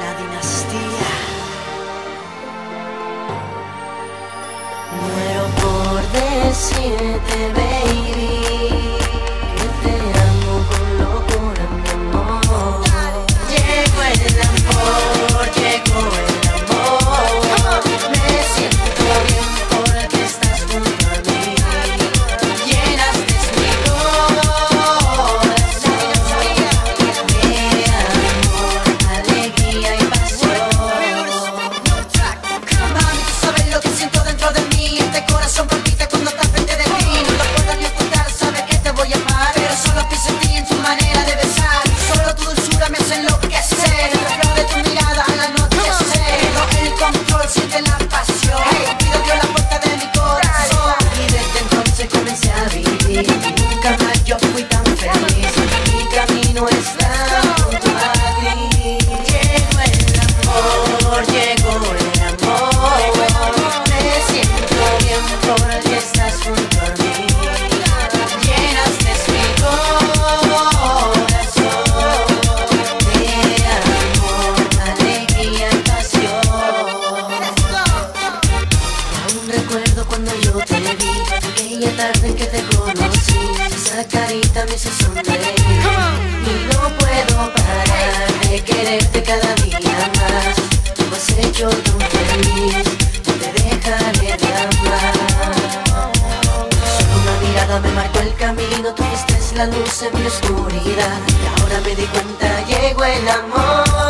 La dinastía. Muero por decirte, a vivir. Carita me hizo sonreír. Y no puedo parar de quererte cada día más. Tú has hecho tan feliz, no te dejaré de amar Solo una mirada me marcó el camino, tú fuiste la luz en mi oscuridad. Y ahora me di cuenta, llegó el amor